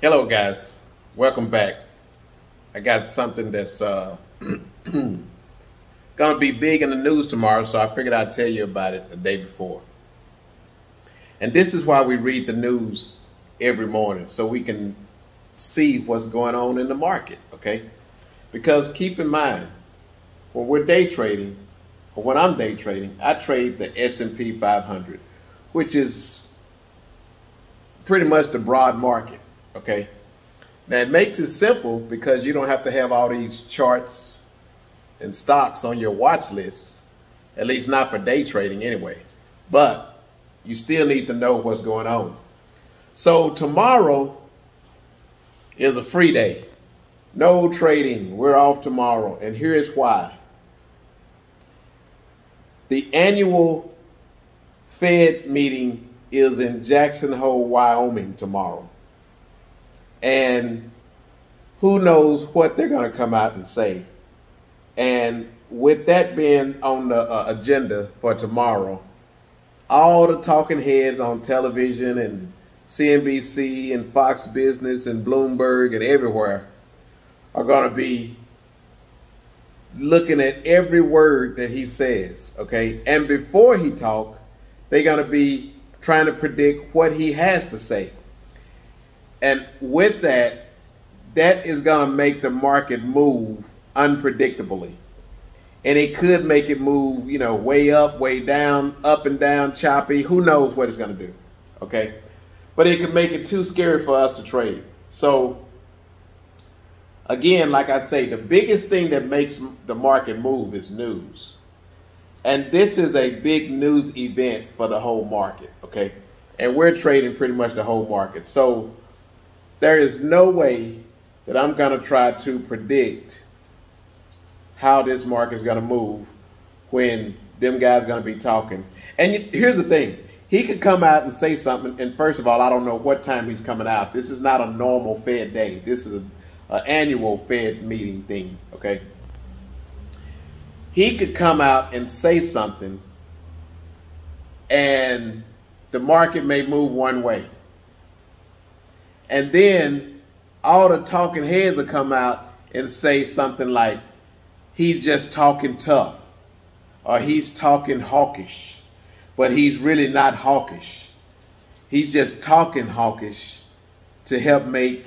Hello, guys. Welcome back. I got something that's uh, gonna be big in the news tomorrow, so I figured I'd tell you about it the day before. And this is why we read the news every morning, so we can see what's going on in the market. Okay? Because keep in mind, when we're day trading, or when I'm day trading, I trade the S&P 500, which is pretty much the broad market. Okay. Now it makes it simple because you don't have to have all these charts and stocks on your watch list, at least not for day trading anyway. But you still need to know what's going on. So tomorrow is a free day. No trading. We're off tomorrow. And here is why. The annual Fed meeting is in Jackson Hole, Wyoming tomorrow. And who knows what they're going to come out and say. And with that being on the uh, agenda for tomorrow, all the talking heads on television and CNBC and Fox Business and Bloomberg and everywhere are going to be looking at every word that he says, okay? And before he talk, they're going to be trying to predict what he has to say. And with that, that is going to make the market move unpredictably. And it could make it move, you know, way up, way down, up and down, choppy. Who knows what it's going to do? Okay. But it could make it too scary for us to trade. So, again, like I say, the biggest thing that makes the market move is news. And this is a big news event for the whole market. Okay. And we're trading pretty much the whole market. So, there is no way that I'm going to try to predict how this market is going to move when them guys are going to be talking. And here's the thing. He could come out and say something, and first of all, I don't know what time he's coming out. This is not a normal Fed day. This is an annual Fed meeting thing, okay? He could come out and say something, and the market may move one way. And then all the talking heads will come out and say something like, he's just talking tough or he's talking hawkish, but he's really not hawkish. He's just talking hawkish to help make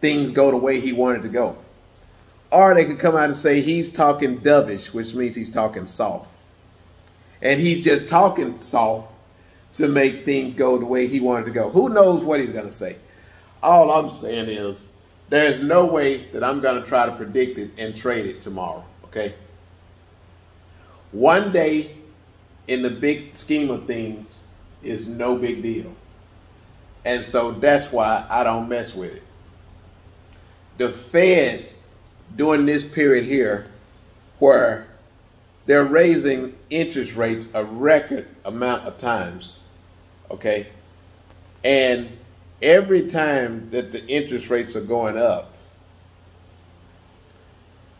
things go the way he wanted to go. Or they could come out and say he's talking dovish, which means he's talking soft. And he's just talking soft to make things go the way he wanted to go. Who knows what he's going to say? All I'm saying is there's no way that I'm going to try to predict it and trade it tomorrow, okay? One day in the big scheme of things is no big deal. And so that's why I don't mess with it. The Fed during this period here where they're raising interest rates a record amount of times okay? And every time that the interest rates are going up,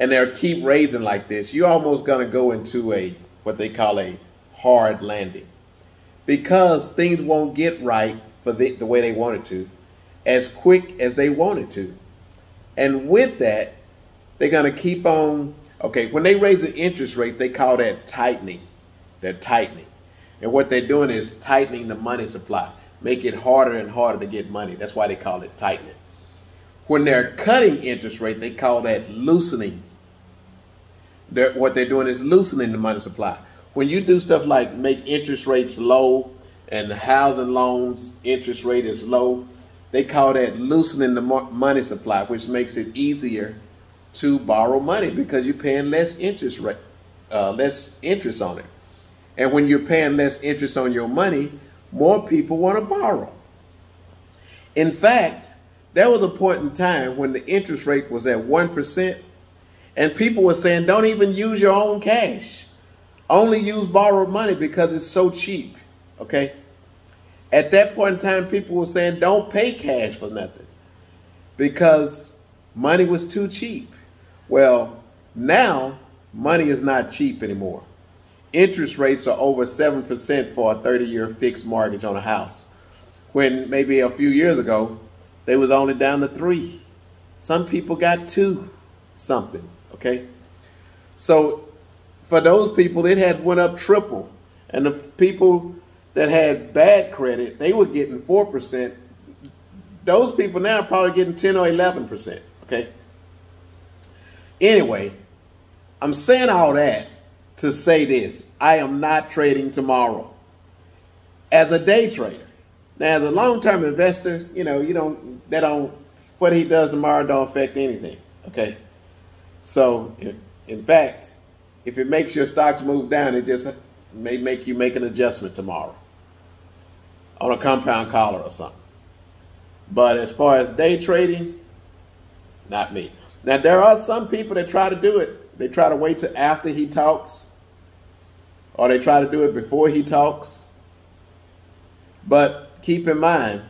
and they're keep raising like this, you're almost going to go into a what they call a hard landing because things won't get right for the, the way they wanted to as quick as they wanted to. And with that, they're going to keep on. Okay, when they raise the interest rates, they call that tightening. They're tightening. And what they're doing is tightening the money supply, make it harder and harder to get money. That's why they call it tightening. When they're cutting interest rate, they call that loosening. They're, what they're doing is loosening the money supply. When you do stuff like make interest rates low and housing loans interest rate is low, they call that loosening the money supply, which makes it easier to borrow money because you're paying less interest rate, uh, less interest on it. And when you're paying less interest on your money, more people want to borrow. In fact, there was a point in time when the interest rate was at 1%, and people were saying, don't even use your own cash. Only use borrowed money because it's so cheap. Okay? At that point in time, people were saying, don't pay cash for nothing because money was too cheap. Well, now money is not cheap anymore interest rates are over 7% for a 30 year fixed mortgage on a house. When maybe a few years ago, they was only down to three. Some people got two something, okay? So for those people, it had went up triple. And the people that had bad credit, they were getting 4%. Those people now are probably getting 10 or 11%, okay? Anyway, I'm saying all that to say this. I am not trading tomorrow as a day trader. Now, as a long-term investor, you know, you don't, that don't, what he does tomorrow don't affect anything, okay? So, in fact, if it makes your stocks move down, it just may make you make an adjustment tomorrow on a compound collar or something. But as far as day trading, not me. Now, there are some people that try to do it. They try to wait till after he talks, or they try to do it before he talks. But keep in mind,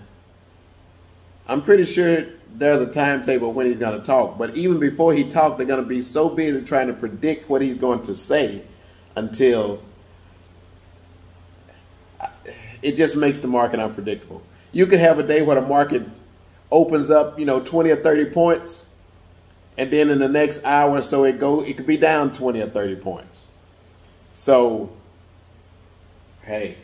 I'm pretty sure there's a timetable when he's going to talk. But even before he talks, they're going to be so busy trying to predict what he's going to say until it just makes the market unpredictable. You could have a day where the market opens up, you know, 20 or 30 points, and then in the next hour or so it go it could be down 20 or 30 points. So hey,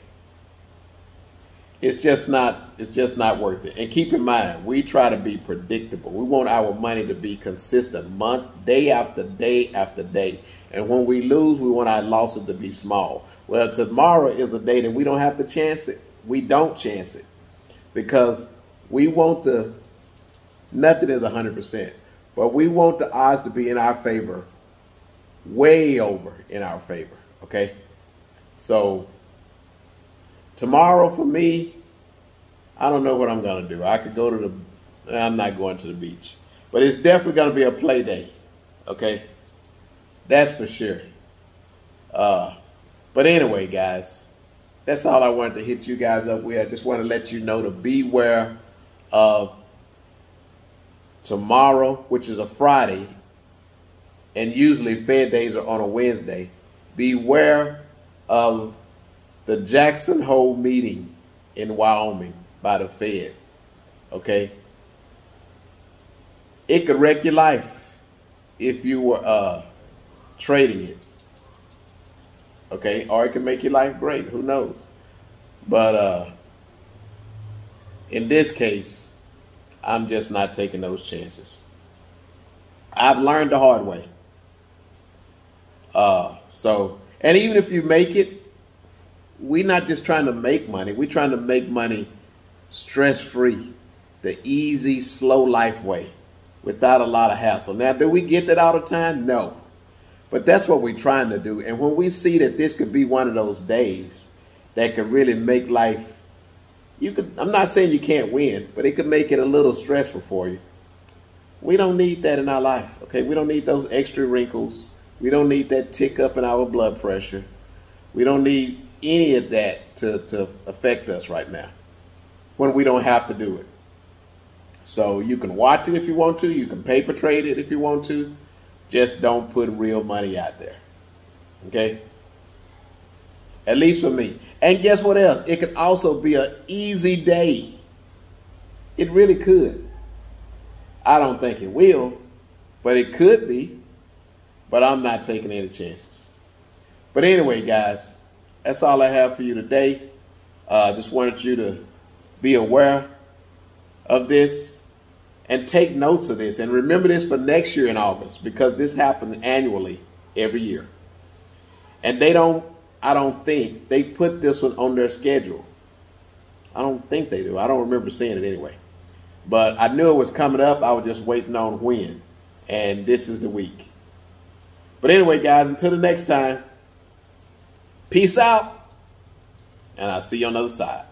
it's just not it's just not worth it. And keep in mind, we try to be predictable. We want our money to be consistent month, day after day after day. And when we lose, we want our losses to be small. Well, tomorrow is a day that we don't have to chance it. We don't chance it because we want the nothing is 100%, but we want the odds to be in our favor, way over in our favor. Okay, so tomorrow for me, I don't know what I'm gonna do. I could go to the. I'm not going to the beach, but it's definitely gonna be a play day. Okay, that's for sure. Uh, but anyway, guys, that's all I wanted to hit you guys up with. I just want to let you know to beware of tomorrow, which is a Friday, and usually Fed days are on a Wednesday. Beware of the Jackson Hole meeting in Wyoming by the Fed. Okay? It could wreck your life if you were uh, trading it. Okay? Or it can make your life great. Who knows? But uh, in this case, I'm just not taking those chances. I've learned the hard way. Uh, so, and even if you make it, we're not just trying to make money. We're trying to make money stress free, the easy, slow life way without a lot of hassle. Now, do we get that all the time? No. But that's what we're trying to do. And when we see that this could be one of those days that could really make life, you could, I'm not saying you can't win, but it could make it a little stressful for you. We don't need that in our life, okay? We don't need those extra wrinkles. We don't need that tick up in our blood pressure. We don't need any of that to, to affect us right now when we don't have to do it. So you can watch it if you want to. You can paper trade it if you want to. Just don't put real money out there. Okay? At least for me. And guess what else? It could also be an easy day. It really could. I don't think it will, but it could be. But I'm not taking any chances. But anyway, guys, that's all I have for you today. Uh, just wanted you to be aware of this and take notes of this and remember this for next year in August because this happens annually every year. And they don't, I don't think, they put this one on their schedule. I don't think they do. I don't remember seeing it anyway. But I knew it was coming up. I was just waiting on when. And this is the week. But anyway, guys, until the next time, peace out. And I'll see you on the other side.